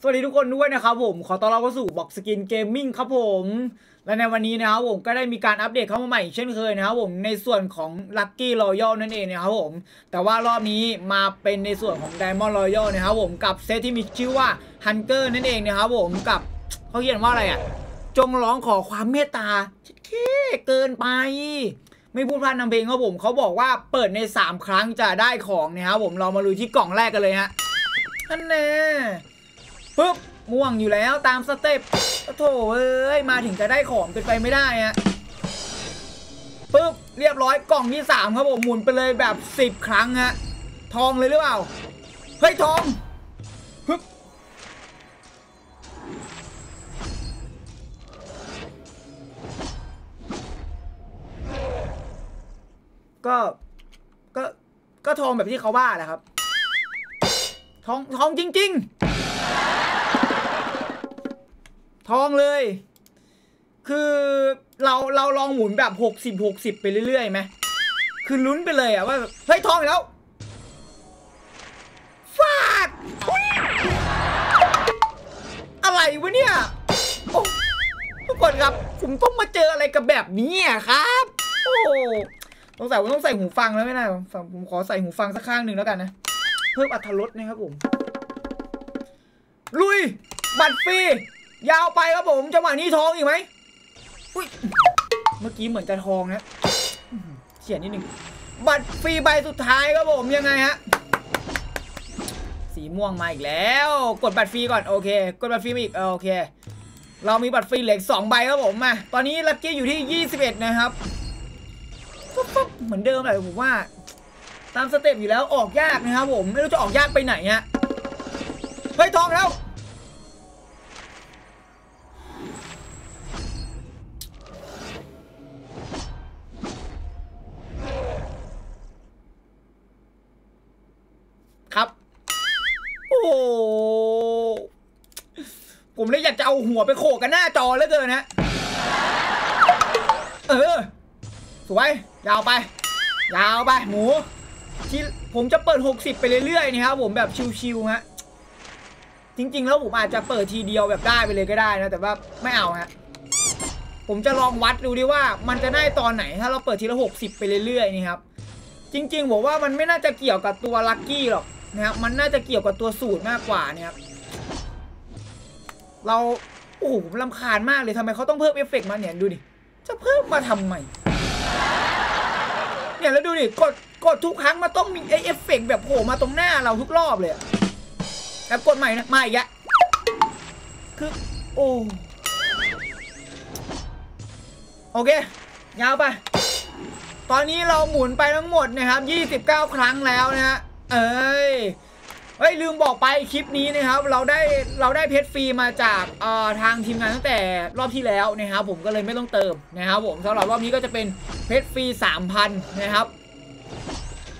สวัสดีทุกคนด้วยนะครับผม ขอต้อนรับเข้าสู่บ็อกสกินเกมมิ่งครับผม และในวันนี้นะครับผมก็ได้มีการอัปเดตเข้ามาใหม่เช่นเคยนะครับผมในส่วนของ Lucky Royal นั่นเองนะครับผม แต่ว่ารอบนี้มาเป็นในส่วนของ Diamond Royal นะครับผมกับเซตที่มีชื่อว่า Hunter นั่นเองนะครับผมกับเขาเขียนว่าอะไรอะ จงร้องขอความเมตตาเกินไปไม่พูดพลาดนำเพลงครับผมเขาบอกว่าเปิดใน 3 ครั้งจะได้ของนะครับผมเรามาลุยที่กล่องแรกกันเลยฮะนั่นแน่ ปึ๊บม่วงอยู่แล้วตามสเต็ปโถเอ้ยมาถึงจะได้ของเป็นไปไม่ได้ฮะปึ๊บเรียบร้อยกล่องที่ 3 ครับผมหมุนไปเลยแบบ 10 ครั้งฮะทองเลยหรือเปล่า เฮ้ยทองฮึบก็ก็ก็ทองแบบที่เขาว่าแหละครับ ทองทองจริง ๆ ทองเลย คือเราเราลองหมุนแบบหกสิบหกสิบไปเรื่อยๆไหมคือลุ้นไปเลยอะว่าเฮ้ยทองแล้วฟาดอะไรวะเนี่ยโอ้ทุกคนครับ ผมต้องมาเจออะไรกับแบบนี้อะครับ โอ้ต้องใส่ต้องใส่หูฟังแล้วไม่ได้ผมขอใส่หูฟังสักข้างหนึ่งแล้วกันนะ เพิ่มอัตรสนะครับผม ลุย บัตรฟรี ยาวไปครับผมจังหวะนี้ทองอีกไหมอุ้ยเมื่อกี้เหมือนจะทองนะเสียนิดนึงบัตรฟรีใบสุดท้ายครับผมยังไงฮะสีม่วงมาอีกแล้ว กดบัตรฟรีก่อนโอเค กดบัตรฟรีมาอีกโอเค เรามีบัตรฟรีเหลืออกสองใบครับผมมาตอนนี้ลักกี้อยู่ที่ 21 นะครับปุ๊บปุ๊บเหมือนเดิมแหละผมว่า ตามสเต็ปอยู่แล้วออกยากนะครับผมไม่รู้จะออกยากไปไหนฮะ ฮ้ยทองแล้วครับ โอ้ผมเลยอยากจะเอาหัวไปโขกกันหน้าจอแล้วเกินนะเออสวยยาวไป ยาวไป หมูที่ผมจะเปิด 60 ไปเรื่อยๆนะครับผมแบบชิวๆฮะ จริง ๆ แล้วผมอาจจะเปิดทีเดียวแบบได้ไปเลยก็ได้นะ แต่ว่าไม่เอาฮะผมจะลองวัดดูดิว่ามันจะได้ตอนไหนถ้าเราเปิดทีละ 60 ไปเรื่อยๆนี่ครับจริงๆผมว่ามันไม่น่าจะเกี่ยวกับตัว lucky หรอกนะครับมันน่าจะเกี่ยวกับตัวสูตรมากกว่าเนี่ยครับเราโอ้โหผมรำคาญมากเลยทำไมเขาต้องเพิ่มเอฟเฟกต์มาเนี่ยดูดิจะเพิ่มมาทำไมเนี่ยแล้วดูดิกดกดทุกครั้งมันต้องมีไอเอฟเฟกต์แบบโผล่มาตรงหน้าเราทุกรอบเลยอะ แล้วกดใหม่นะมาอีกอะคือโอ้โอเค ยาวไป ตอนนี้เราหมุนไปทั้งหมดนะครับ 29 ครั้งแล้วนะฮะเอ้ยเฮ้ยลืมบอกไปคลิปนี้นะครับเราได้เราได้เพชรฟรีมาจากทางทีมงานตั้งแต่รอบที่แล้วนะครับผมก็เลยไม่ต้องเติมนะครับผมสำหรับรอบนี้ก็จะเป็นเพชรฟรี3,000นะครับ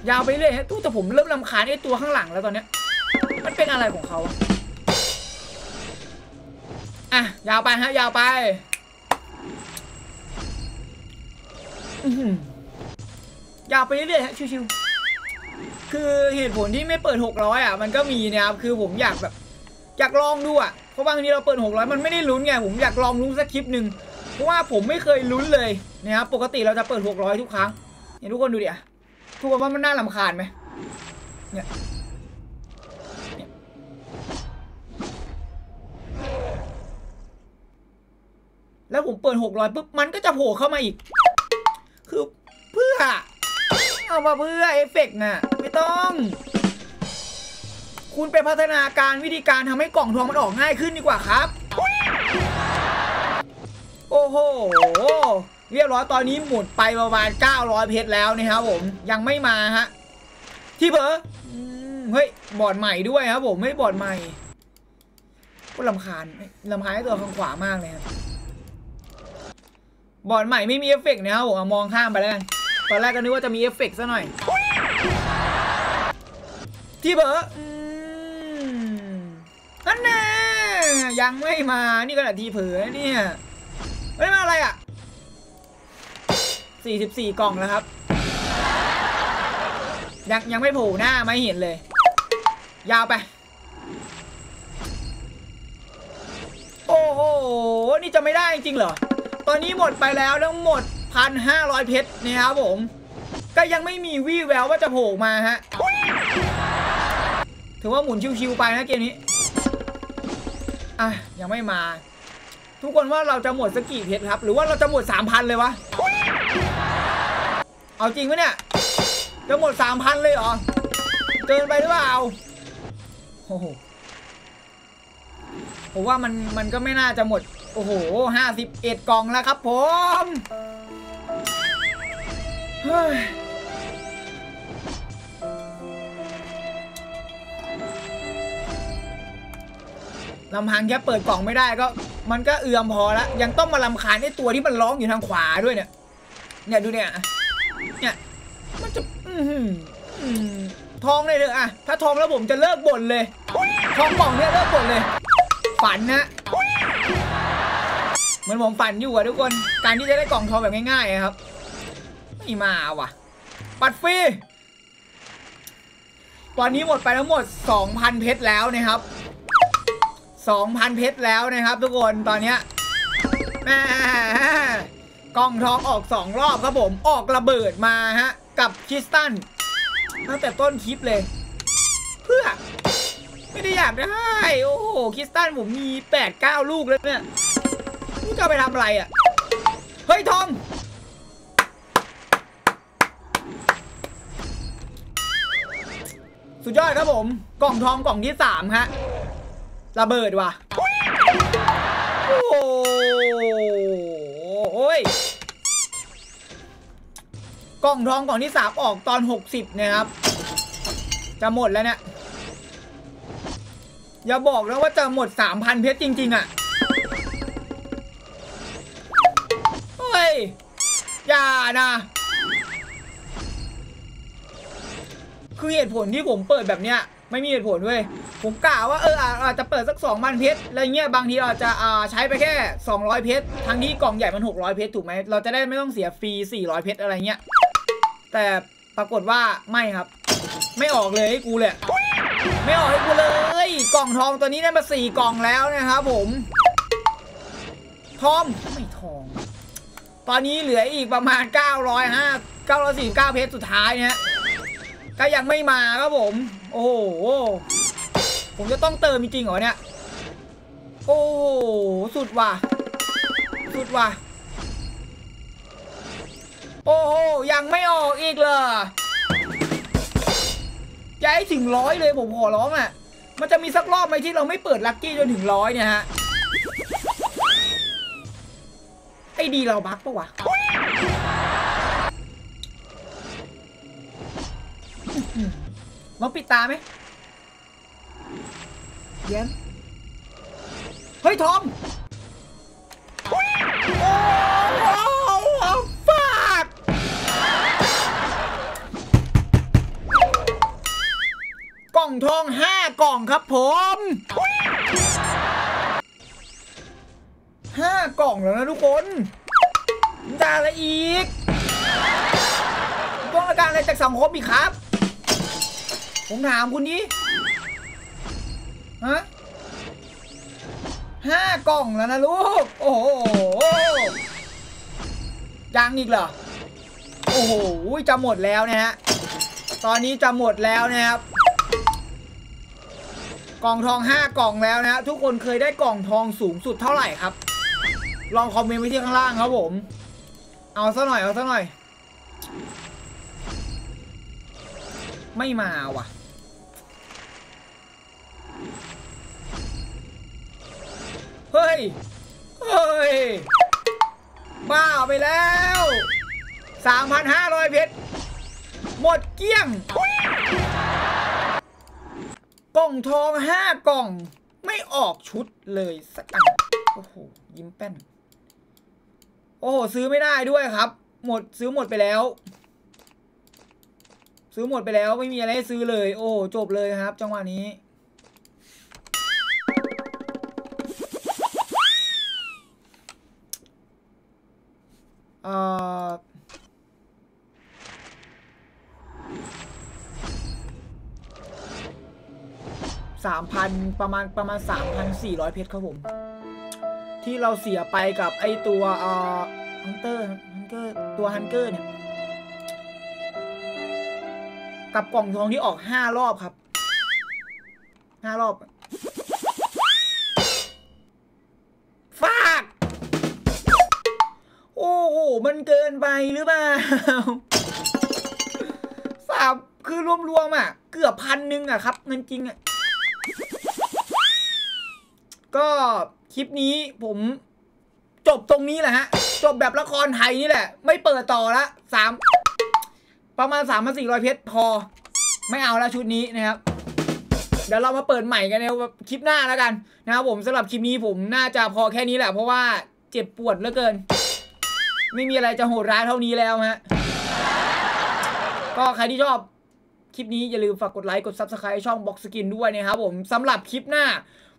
ยาวไปเรื่อยฮะตู้แต่ผมเริ่มลำคาญไอ้ตัวข้างหลังแล้วตอนเนี้ย มันเป็นอะไรของเขาอะอะ ยาวไปฮะ ยาวไปยาวไปเรื่อยๆฮะ ชิวๆ คือเหตุผลที่ไม่เปิด 600 อะ มันก็มีนะครับ คือผมอยากแบบ อยากลองดูอะ เพราะบางทีเราเปิด 600 มันไม่ได้ลุ้นไง ผมอยากลองลุ้นสักคลิปหนึ่งเพราะว่าผมไม่เคยลุ้นเลยนะครับ ปกติเราจะเปิด 600 ทุกครั้งเนี่ยทุกคนดูดิอะทุกคนว่ามันน่าลำคาญไหมเนี่ย แล้วผมเปิด 600ปุ๊บมันก็จะโผล่เข้ามาอีก คือเพื่อ เอามาเพื่อเอฟเฟกต์น่ะไม่ต้อง คุณไปพัฒนาการวิธีการทำให้กล่องทองมันออกง่ายขึ้นดีกว่าครับ โอ้โหเรียบร้อยตอนนี้หมดไปประมาณ 900 เพชรแล้วนะครับผมยังไม่มาฮะที่เผลอเฮ้ยบอดใหม่ด้วยครับผมไม่บอดใหม่ก็รำคาญรำคาญตัวข้างขวามากเลยครับ บอร์ดใหม่ไม่มีเอฟเฟกต์นะครับผมเอามองข้ามไปแล้วกันตอนแรกก็นึกว่าจะมีเอฟเฟกต์ซะหน่อย ที่เบอร์อันน่ยังไม่มานี่ก็แหละทีเผลอเนี่ยเฮ้ยมาอะไรอะ 44 กล่องแล้วครับ ยังยังไม่โผล่หน้าไม่เห็นเลย ยาวไป โอ้โห นี่จะไม่ได้จริงเหรอ ตอนนี้หมดไปแล้วทั้งหมดพันห้าร้อยเพชรนะครับผม ก็ยังไม่มีวี่แววว่าจะโผล่มาฮะถือว่าหมุนชิวๆไปนะเกมนี้ อะ ยังไม่มา ทุกคนว่าเราจะหมดสักกี่เพชรครับ หรือว่าเราจะหมดสามพันเลยวะ เอาจริงปะเนี่ย จะหมดสามพันเลยเหรอ เกินไปหรือเปล่าโอ้โหผมว่ามันมันก็ไม่น่าจะหมด โอ้โหห้าสิบเอ็ดกล่องแล้วครับผมเฮ้ยลำพังแค่เปิดกล่องไม่ได้ก็ มันก็เอือมพอล้วยังต้องมาลำคาญไอ้ตัวที่มันร้องอยู่ทางขวาด้วยเนี่ย เนี่ยดูเนี่ยเนี่ยมันจะทองเลยเถอะอะถ้าทองแล้วผมจะเลิกบ่นเลยทองกล่องเนี่ยเลิกบ่นเลย ฝันนะ เหมือนผมฝันอยู่อะทุกคน การที่จะได้กล่องทองแบบง่ายๆอะครับ ไม่มาว่ะ ปัดฟรีตอนนี้หมดไปทั้งหมด 2,000 เพชรแล้วนะครับ 2,000 เพชรแล้วนะครับ ทุกคนตอนเนี้ยแม่กล่องทองออกสองรอบครับผมออกระเบิดมาฮะ กับคริสตันตั้งแต่ต้นคลิปเลย เพื่อ ไม่ได้อยากได้ โอ้โหคริสตันผมมีแปดเก้าลูกแล้วเนี่ย จะไปทำอะไรอะ เฮ้ยทองสุดยอดครับผม กล่องทองกล่องที่สามฮะระเบิดว่ะ โอ้โหโอ้ยกล่องทองกล่องที่สามออกตอนหกสิบนะครับ จะหมดแล้วเนี่ย อย่าบอกนะว่าจะหมดสามพันเพชรจริง ๆ อะ ย อย่านะ คือเหตุผลที่ผมเปิดแบบเนี้ยไม่มีเหตุผลเว้ย ผมกล่าวว่าเอออาจจะเปิดสักสองพันเพชรอะไรเงี้ยบางทีเราจะอ่าใช้ไปแค่ 200 เพชรทั้งที่กล่องใหญ่มัน 600 เพชรถูกไหมเราจะได้ไม่ต้องเสียฟรี 400 เพชรอะไรเงี้ย แต่ปรากฏว่าไม่ครับ ไม่ออกเลยให้กูเลยไม่ออกให้กูเลย กล่องทองตัวนี้ได้มาสี่กล่องแล้วนะครับผม ทองไม่ทอง ตอนนี้เหลืออีกประมาณ 905 949 เพชรสุดท้ายเนี่ยก็ยังไม่มาครับผม โอ้โห ผมจะต้องเติมจริงๆเหรอเนี่ย โอ้โหสุดว่ะ สุดว่ะ โอ้โห ยังไม่ออกอีกเลยอย่าให้ถึงร้อยเลยผมขอร้องอะ มันจะมีสักรอบไหมที่เราไม่เปิดลัคกี้จนถึงร้อยเนี่ยฮะ ไอ้ดีเราบักปะวะลองปิดตาไหมเย็นเฮ้ย ทอม โอ้โหฟาดกล่องทองห้ากล่องครับผม ห้ากล่องแล้วนะทุกคนจะอะไรอีกต้องการอะไรจากสังคมอีกครับ ผมถามคุณดิฮะห้ากล่องแล้วนะลูก โอ้โหยังอีกเหรอ โอ้โหจะหมดแล้วนะฮะ ตอนนี้จะหมดแล้วนะครับ กล่องทองห้ากล่องแล้วนะฮะทุกคนเคยได้กล่องทองสูงสุดเท่าไหร่ครับ ลองคอมเมนต์ไว้ที่ข้างล่างครับผม เอาซะหน่อยเอาซะหน่อย ไม่มาว่ะ เฮ้ย เฮ้ย บ้าไปแล้ว 3,500 เพชร หมดเกลี้ยง กล่องทอง 5 กล่อง ไม่ออกชุดเลยสักอันโอ้โห ยิ้มแป้น โอ้โหซื้อไม่ได้ด้วยครับ หมดซื้อหมดไปแล้ว ซื้อหมดไปแล้วไม่มีอะไรให้ซื้อเลย โอ้จบเลยครับ จังหวะนี้ เอ่อสามพันประมาณประมาณสามพันสี่ร้อยเพชรครับผม ที่เราเสียไปกับไอตัวเอ่อฮันเตอร์ฮันเกอร์ตัวฮันเกอร์เนี่ย กับกล่องทองที่ออกห้ารอบครับห้ารอบฟาก โอ้โห มันเกินไปหรือเปล่าสามคือรวมๆอะ เกือบพันหนึ่งอะครับเงินจริงอะ ก็ คลิปนี้ผมจบตรงนี้แหละฮะ จบแบบละครไทยนี่แหละ ไม่เปิดต่อละสามประมาณสามพันสี่ร้อยเพชรพอ ไม่เอาละชุดนี้นะครับ เดี๋ยวเรามาเปิดใหม่กันในคลิปหน้าแล้วกันนะครับผมสำหรับคลิปนี้ผมน่าจะพอแค่นี้แหละ เพราะว่าเจ็บปวดเหลือเกิน ไม่มีอะไรจะโหดร้ายเท่านี้แล้วฮะก็ใครที่ชอบคลิปนี้อย่าลืมฝากกดไลค์กด Subscribe ช่อง Box Skin ด้วยนะครับผมสำหรับคลิปหน้า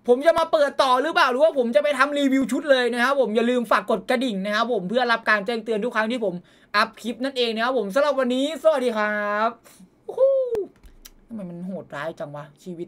ผมจะมาเปิดต่อหรือเปล่าหรือว่าผมจะไปทำรีวิวชุดเลยนะครับผมอย่าลืมฝากกดกระดิ่งนะครับผมเพื่อรับการแจ้งเตือนทุกครั้งที่ผมอัพคลิปนั่นเองนะครับผมสำหรับวันนี้ สวัสดีครับทำไมมันโหดร้ายจังวะชีวิต